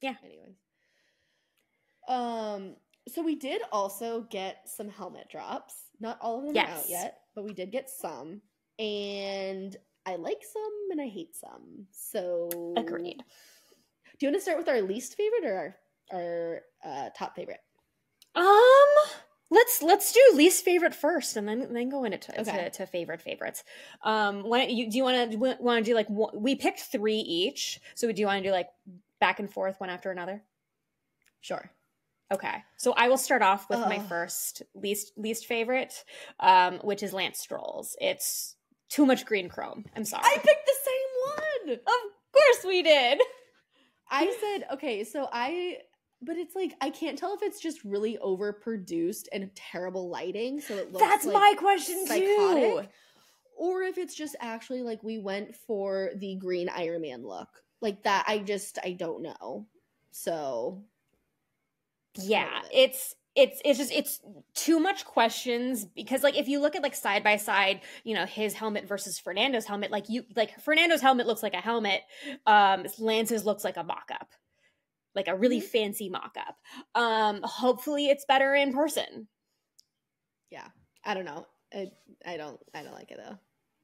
Yeah. Anyways. Um so we did also get some helmet drops. Not all of them are out yet, but we did get some. And I like some and I hate some. So Agreed. Do you want to start with our least favorite or our, our uh, top favorite? Um, let's let's do least favorite first, and then then go into to, Okay. to, to favorite favorites. Um, why don't you do you want to want to do like we picked three each, so we do you want to do like back and forth one after another? Sure. Okay, so I will start off with my first least least favorite, um, which is Lance Stroll's. It's too much green chrome. I'm sorry. I picked the same one. of course we did. I said, okay, so I, but it's like, I can't tell if it's just really overproduced and terrible lighting. So it looks That's like my question too. Or if it's just actually like we went for the green Iron Man look. Like that, I just, I don't know. So, yeah it. it's it's it's just it's too much questions because like if you look at like side by side you know his helmet versus fernando's helmet like you like fernando's helmet looks like a helmet um lance's looks like a mock-up like a really Mhm. fancy mock-up um hopefully it's better in person yeah, I don't know. I, I don't, I don't like it though.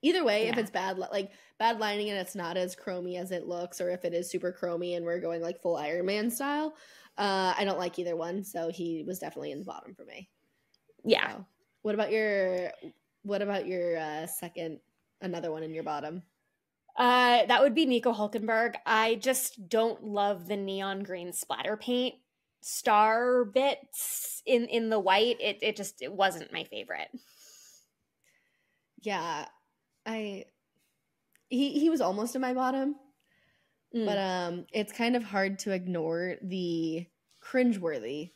Either way, if it's bad, like bad lining and it's not as chromy as it looks, or if it is super chromy and we're going like full Iron Man style, uh, I don't like either one. So he was definitely in the bottom for me. yeah So, what about your what about your uh second another one in your bottom? uh that would be nico hulkenberg i just don't love the neon green splatter paint star bits in in the white it it just it wasn't my favorite Yeah. I he he was almost in my bottom, Mm. but um it's kind of hard to ignore the cringeworthy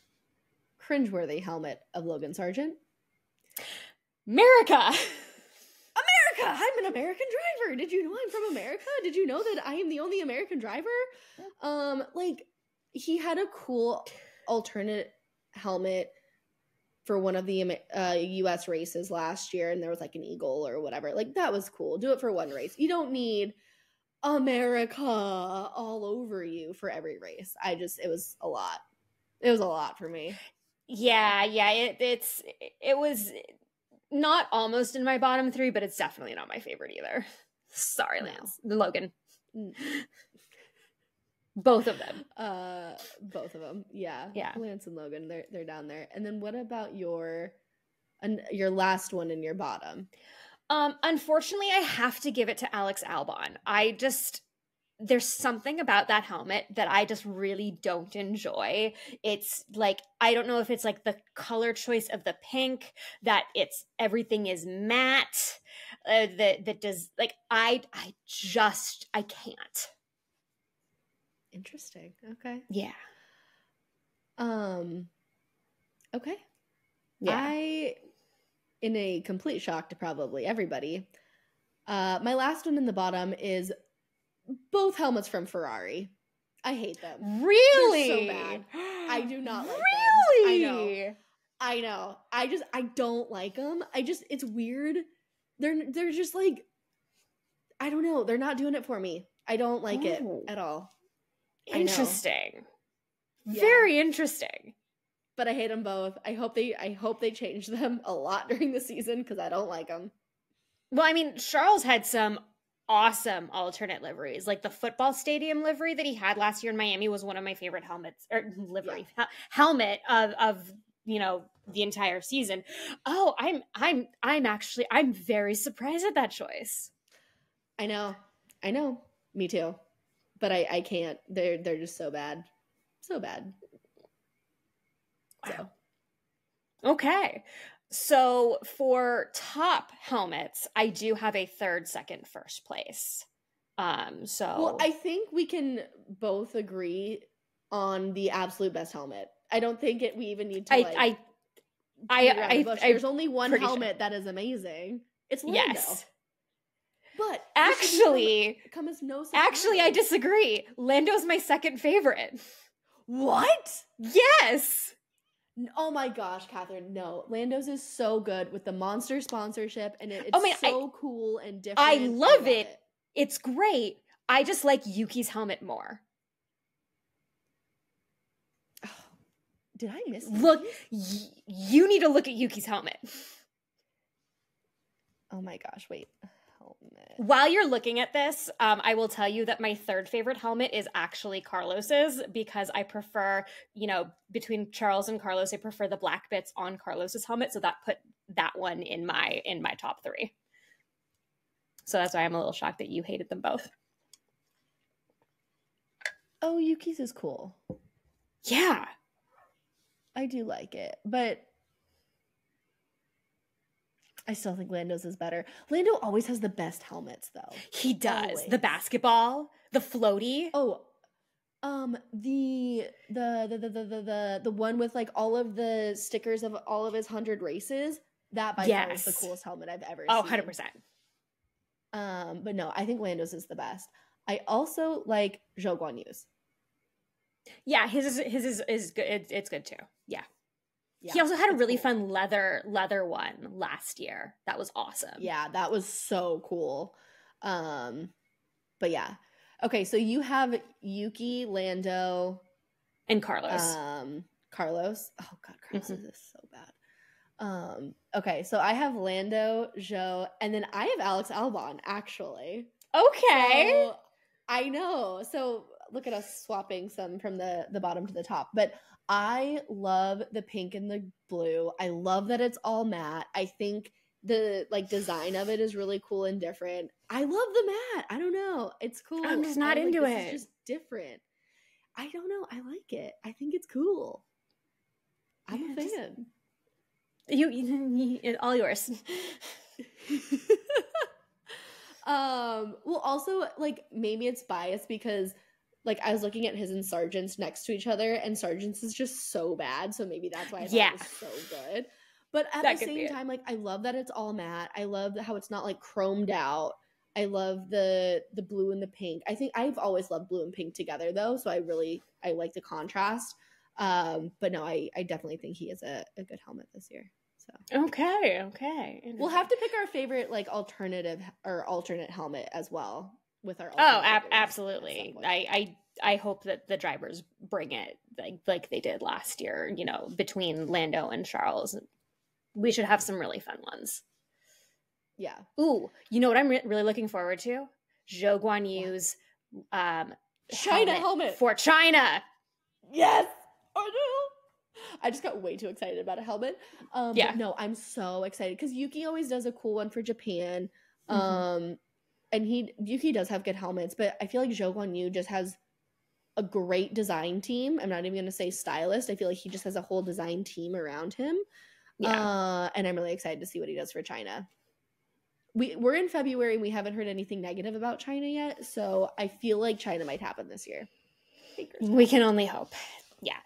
cringeworthy helmet of Logan Sargent. America. America, I'm an American driver. Did you know I'm from America? Did you know that I am the only American driver? Um, like he had a cool alternate helmet for one of the uh, U.S. races last year, and there was like an eagle or whatever. Like that was cool. Do it for one race. You don't need America all over you for every race. I just it was a lot. It was a lot for me. Yeah, yeah, it, it's it was not almost in my bottom three, but it's definitely not my favorite either. Sorry, No. Lance, Logan, Mm. Both of them. Uh, both of them. Yeah. Yeah. Lance and Logan, they're they're down there. And then what about your, and your last one in your bottom? Um, unfortunately, I have to give it to Alex Albon. I just there's something about that helmet that I just really don't enjoy. It's like I don't know if it's like the color choice of the pink that it's everything is matte uh, that that does like I I just I can't. Interesting. Okay. Yeah. Um. Okay. Yeah. I, in a complete shock to probably everybody, uh, my last one in the bottom is both helmets from Ferrari. I hate them. really? So bad. I do not like them. really? I know. I know. I just I don't like them. I just it's weird. They're they're just like I don't know. They're not doing it for me. I don't like it Oh. at all. Interesting. Yeah. Very interesting. But I hate them both. I hope they I hope they change them a lot during the season because I don't like them. Well, I mean, Charles had some awesome alternate liveries. Like the football stadium livery that he had last year in Miami was one of my favorite helmets or livery hel- helmet of of you know the entire season. Oh, I'm I'm I'm actually I'm very surprised at that choice. I know. I know. Me too. But I I can't. They're they're just so bad. So bad. So Okay. So for top helmets, I do have a third, second, first place. Um, so Well, I think we can both agree on the absolute best helmet. I don't think it we even need to I, like I, I, the I. I, There's only one pretty sure. helmet that is amazing. It's Lando. yes. But Actually, become, come as no surprise. actually, I disagree. Lando's my second favorite. What? Yes. Oh my gosh, Kathryn! No, Lando's is so good with the monster sponsorship, and it, oh it's Oh, man, I- so cool and different. I love it. It's great. I just like Yuki's helmet more. Did I miss? Look, y- you need to look at Yuki's helmet. Oh my gosh! Wait. Helmet. While you're looking at this, um, I will tell you that my third favorite helmet is actually Carlos's because I prefer, you know, between Charles and Carlos, I prefer the black bits on Carlos's helmet, so that put that one in my in my top three. So that's why I'm a little shocked that you hated them both. Oh, Yuki's is cool. Yeah, I do like it, but I still think Lando's is better. Lando always has the best helmets, though. he does. Always. The basketball, the floaty. Oh, um, the the the the the the the, the one with like all of the stickers of all of his hundred races. That by far is the coolest helmet I've ever seen. Oh, seen. 100%. Um, but no, I think Lando's is the best. I also like Zhou Guan Yu's. Yeah, his is his is, is good. It's, it's good too. Yeah. Yeah, he also had a really cool. fun leather leather one last year. That was awesome. Yeah, that was so cool. Um, but yeah. Okay, so you have Yuki, Lando, And Carlos. um, Carlos. Oh god, Carlos Mhm. is so bad. Um, okay, so I have Lando, Zhou, and then I have Alex Albon, actually. okay. So, I know. So look at us swapping some from the the bottom to the top. But I love the pink and the blue. I love that it's all matte. I think the like design of it is really cool and different. I love the matte. I don't know. It's cool. I'm just not I, like, into this it. Just different. I don't know. I like it. I think it's cool. I'm Yeah, a just- fan. You, you, you all yours. um well also like maybe it's biased because like I was looking at his and Sargent's next to each other, and Sargent's is just so bad. So maybe that's why I thought Yeah. it was so good. But at That the same time, like I love that it's all matte. I love how it's not like chromed out. I love the the blue and the pink. I think I've always loved blue and pink together though, so I really I like the contrast. Um, but no, I I definitely think he is a, a good helmet this year. So Okay, okay. we'll have to pick our favorite like alternative or alternate helmet as well with our. Oh, ab- absolutely. I, I I hope that the drivers bring it like like they did last year. You know, between Lando and Charles, we should have some really fun ones. yeah. Ooh, you know what I'm re- really looking forward to? Zhou Guan Yu's um, China helmet. for China. Yes. Oh no. I just got way too excited about a helmet. Um Yeah. no, I'm so excited because Yuki always does a cool one for Japan. Mhm. Um and he Yuki does have good helmets, but I feel like Zhou Guan Yu just has a great design team. I'm not even gonna say stylist. I feel like he just has a whole design team around him. Yeah. Uh and I'm really excited to see what he does for China. We we're in February and we haven't heard anything negative about China yet, so I feel like China might happen this year. We can only hope. Yeah.